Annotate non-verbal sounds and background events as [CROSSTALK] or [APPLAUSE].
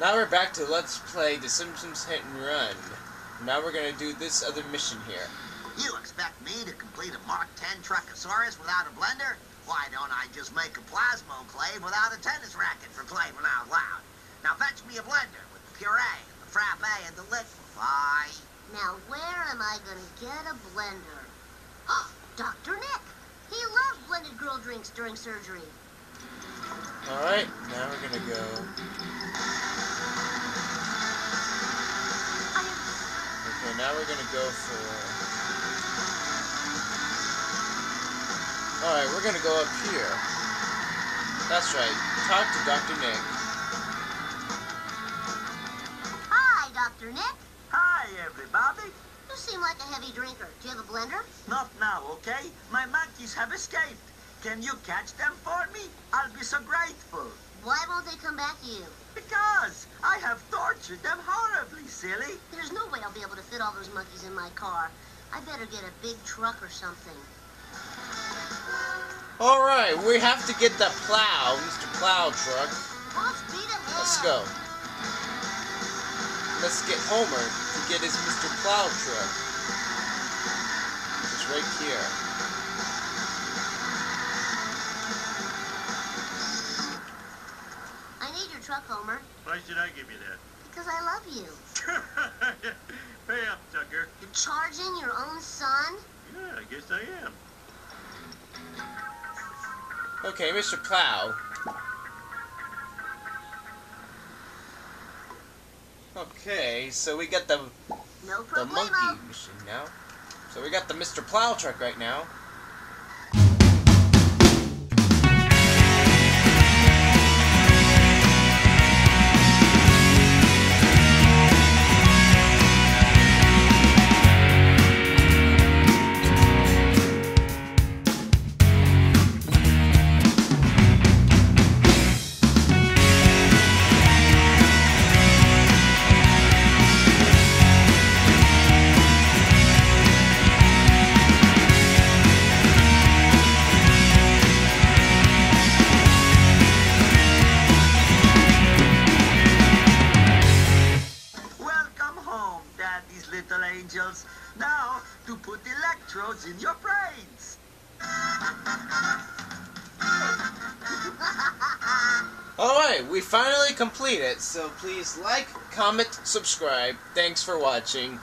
Now we're back to Let's Play The Simpsons Hit and Run. Now we're gonna do this other mission here. You expect me to complete a Mark 10 Truckosaurus without a blender? Why don't I just make a plasmoclave without a tennis racket for claving out loud? Now fetch me a blender with the puree, the frappe, and the liquefy. Now, where am I going to get a blender? [GASPS] Oh, Dr. Nick! He loves blended girl drinks during surgery. Alright, now we're gonna go. Okay, now we're gonna go for. Alright, we're gonna go up here. That's right, talk to Dr. Nick. Hi, Dr. Nick. Hi, everybody. You seem like a heavy drinker. Do you have a blender? Not now, okay? My monkeys have escaped. Can you catch them for me? I'll be so grateful. Why won't they come back to you? Because I have tortured them horribly, silly. There's no way I'll be able to fit all those monkeys in my car. I better get a big truck or something. Alright, we have to get that plow, Mr. Plow Truck. Full speed ahead. Let's go. Let's get Homer to get his Mr. Plow Truck. It's right here. Homer, Why should I give you that? because I love you. [LAUGHS] Pay up, Tucker. You're charging your own son? Yeah, I guess I am. Okay, Mr. Plow. Okay, so we got the No the monkey machine now. So we got the Mr. Plow truck right now. Little angels. Now, to put electrodes in your brains. Alright, we finally complete it. So please like, comment, subscribe. Thanks for watching.